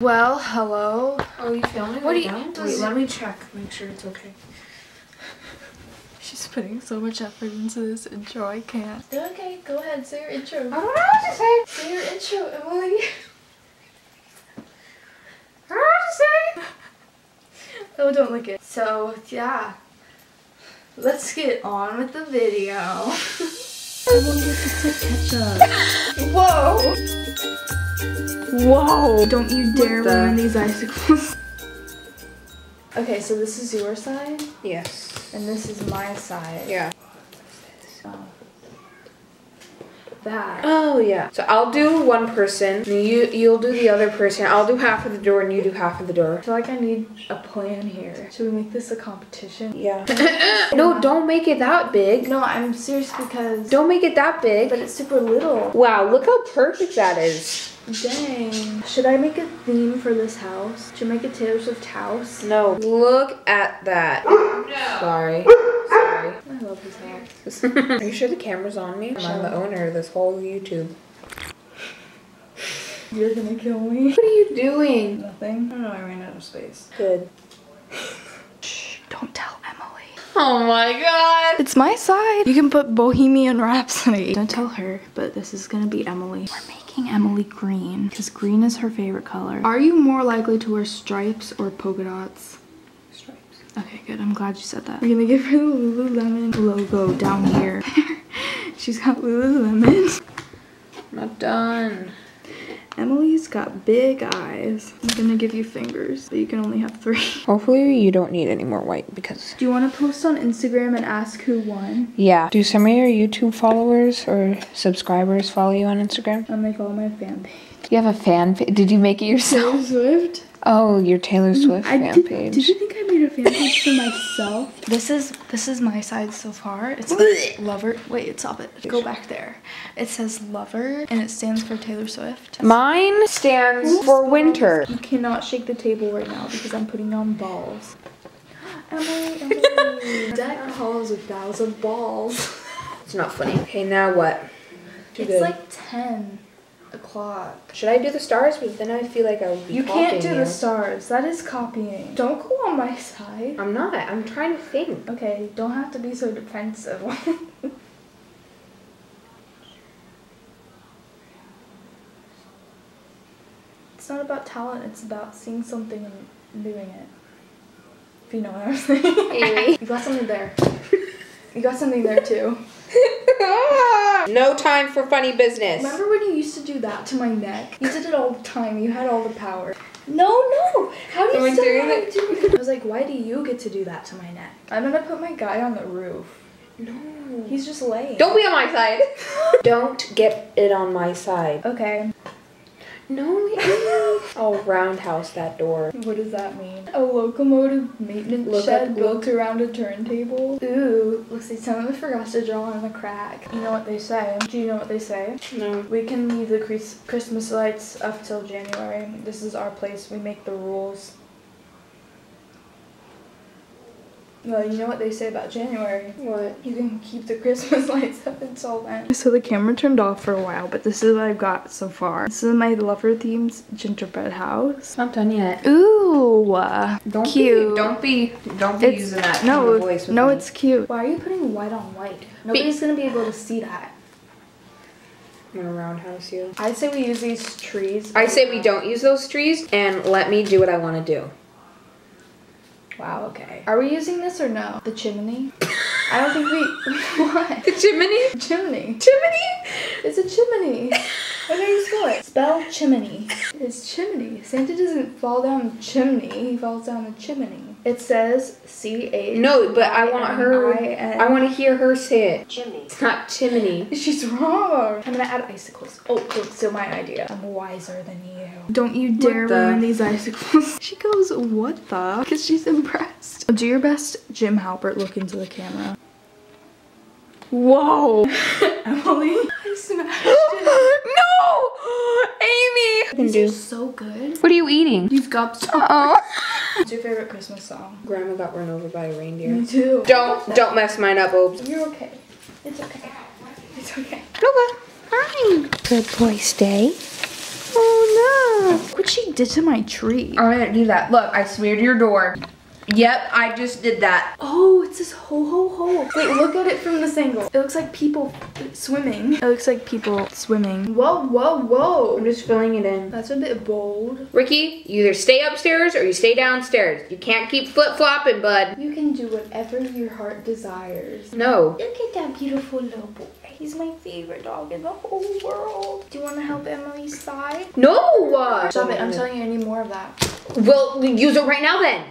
Well, hello. Are you filming What right do you- now? Wait, let me check. Make sure it's okay. She's putting so much effort into this intro, I can't. Okay, go ahead, say your intro. I don't know what to say. Say your intro, Emilee. I don't know what to say. Oh, don't lick it. So, yeah. Let's get on with the video. I want to get the ketchup. Whoa! Whoa! Don't you dare the- ruin these icicles. okay, so this is your side, Yes. and this is my side. Yeah. Oh. That. Oh yeah. So I'll do one person. and You you'll do the other person. I'll do half of the door, and you do half of the door. I feel like I need a plan here. Should we make this a competition? Yeah. no, don't make it that big. No, I'm serious because. Don't make it that big. But it's super little. Wow, look how perfect that is. Dang. Should I make a theme for this house? Should I make a Taylor Swift house? No. Look at that. Sorry. Sorry. I love this house. Are you sure the camera's on me? I'm the owner of this whole YouTube. You're gonna kill me. What are you doing? Nothing. I don't know, I ran out of space. Good. Shh, don't tell Emilee. Oh my god. It's my side. You can put Bohemian Rhapsody. Don't tell her, but this is gonna be Emilee. We're making Emilee green because green is her favorite color. Are you more likely to wear stripes or polka dots? Stripes. Okay, good. I'm glad you said that. We're gonna give her the Lululemon logo down here. She's got Lululemon. I'm Not done. Emilee's got big eyes. I'm gonna give you fingers, but you can only have three. Hopefully you don't need any more white because Do you want to post on Instagram and ask who won? yeah. Do some of your YouTube followers or subscribers follow you on Instagram? Make all my fan page. You have a fan page? Did you make it yourself? Taylor Swift? Oh, your Taylor mm, Swift I fan did, page. Did you think I made a fan page for myself? This is this is my side so far. It's lover. Wait, stop it. Go back there. It says lover and it stands for Taylor Swift. Mine stands for winter. You cannot shake the table right now because I'm putting on balls. Emilee, Emilee. Deck calls a thousand balls. It's not funny. Okay, now what? Too it's good. like 10 o'clock. Should I do the stars? But then I feel like I would You can't do you. the stars. That is copying. Don't go on my side. I'm not. I'm trying to think. Okay, don't have to be so defensive. it's not about talent, it's about seeing something and doing it. If you know what I'm saying. You got something there. You got something there too. no time for funny business. Remember when you used to do that to my neck? You did it all the time. You had all the power. No, no. How do you I still doing it? do? I was like, why do you get to do that to my neck? I'm gonna put my guy on the roof. No. He's just laying. Don't be on my side. Don't get it on my side. Okay. No. I'll roundhouse that door. What does that mean? A locomotive maintenance Look shed up- built around a turntable. Ooh, looks like someone forgot to draw on the crack. You know what they say? Do you know what they say? No. We can leave the Chris- Christmas lights up till January. This is our place. We make the rules. Well, you know what they say about January. What? You can keep the Christmas lights up until then. So the camera turned off for a while, but this is what I've got so far. This is my lover themes gingerbread house. It's not done yet. Ooh, Don't cute. Be, don't be. Don't be It's- using that no, kind of voice. With no, me. it's cute. Why are you putting white on white? Nobody's gonna be able to see that. I'm gonna roundhouse you. I'd say we use these trees. I say we don't use those trees and let me do what I want to do. Wow. Okay. Are we using this or no? The chimney. I don't think we. what? The chimney. Chimney. Chimney. It's a chimney. You spell it? Spell chimney. It's chimney. Santa doesn't fall down the chimney. He falls down the chimney. It says C H. No, but I want her. I want to hear her say it. Chimney. It's not chimney. She's wrong. I'm gonna add icicles. Oh, it's still my idea. I'm wiser than you. Don't you dare the- ruin these icicles. she goes, what the? Because she's impressed. Do your best Jim Halpert look into the camera. Whoa. Emilee. I smashed it. no, Amy. These are so good. What are you eating? These gobs. got so Oh. What's your favorite Christmas song? Grandma got run over by a reindeer. Me too. Don't don't mess mine up, Obes. You're okay. It's okay. It's okay. Nova, fine. Good boy, stay. Oh no. Quit what she did to my tree. I didn't do that. Look, I smeared your door. Yep, I just did that. Oh, it says ho ho ho. Wait, look at it from this angle. It looks like people swimming. It looks like people swimming. Whoa, whoa, whoa. I'm just filling it in. That's a bit bold. Ricky, you either stay upstairs or you stay downstairs. You can't keep flip-flopping, bud. You can do whatever your heart desires. No. Look at that beautiful little boy. He's my favorite dog in the whole world. Do you want to help Emilee sigh? No! Uh, Stop it. I'm telling you, I need more of that. Well, use it right now then.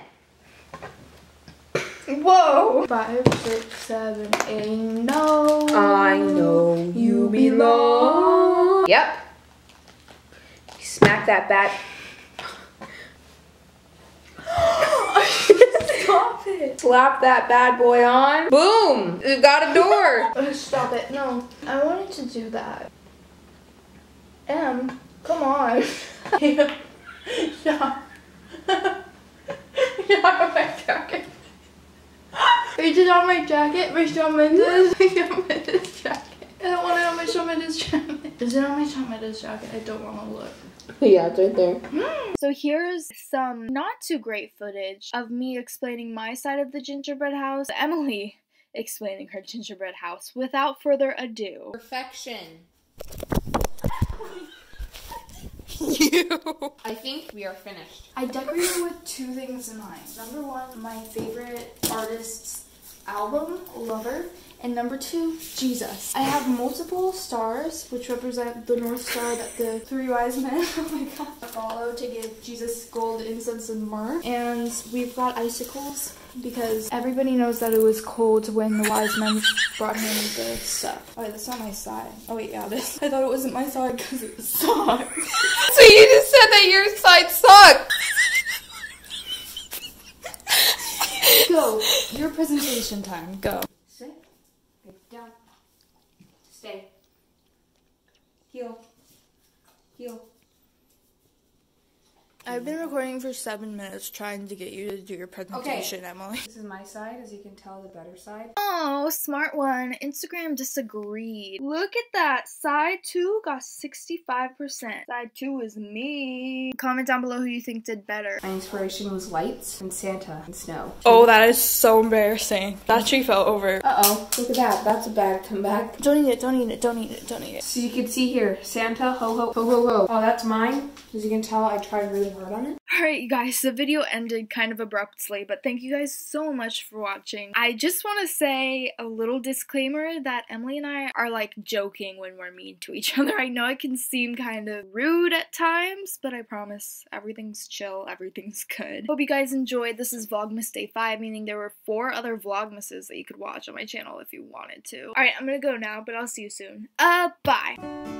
Whoa! Five, six, seven, eight, no. I know you belong. Yep. Smack that bat. Stop it. Slap that bad boy on. Boom! You got a door. Uh, Stop it. No, I wanted to do that. Em, come on. Stop. Stop my jacket. Reach it on my jacket, my Shawn Mendes. My Shawn Mendes jacket. I don't want it on my Shawn Mendes jacket. Is it on my Shawn Mendes jacket? I don't want to look. yeah, it's right there. Mm. So here's some not too great footage of me explaining my side of the gingerbread house. Emilee explaining her gingerbread house. Without further ado. Perfection. You. I think we are finished. I decorated with two things in mind. Number one, my favorite artist's album, Lover. And number two, Jesus. I have multiple stars, which represent the North Star that the three wise men oh my God, follow to give Jesus gold, incense, and myrrh. And we've got icicles because everybody knows that it was cold when the wise men brought him the stuff. Oh, wait, that's not my side. Oh, wait, yeah, this. I thought it wasn't my side because it was soft. So you just said that your side sucked. Go. Your presentation time. Go. 귀여워. I've been recording for seven minutes trying to get you to do your presentation, Emilee. This is my side, as you can tell, the better side. Oh, smart one. Instagram disagreed. Look at that. Side two got 65%. Side two is me. Comment down below who you think did better. My inspiration was lights and Santa and snow. Oh, that is so embarrassing. That tree fell over. Uh-oh, look at that. That's a bad comeback. Don't eat it, don't eat it, don't eat it, don't eat it. So you can see here, Santa, ho ho, ho ho ho. Oh, that's mine. As you can tell, I tried really hard. Alright, you guys, the video ended kind of abruptly, but thank you guys so much for watching. I just want to say a little disclaimer that Emilee and I are like joking when we're mean to each other. I know it can seem kind of rude at times, but I promise everything's chill, everything's good. Hope you guys enjoyed. This is Vlogmas Day 5, meaning there were four other Vlogmases that you could watch on my channel if you wanted to. Alright, I'm gonna go now, but I'll see you soon. Uh, bye!